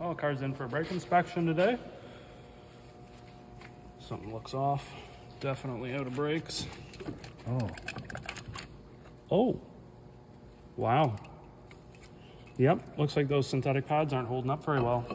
Oh, car's in for a brake inspection today. Something looks off. Definitely out of brakes. Oh. Oh. Wow. Yep, looks like those synthetic pads aren't holding up very well.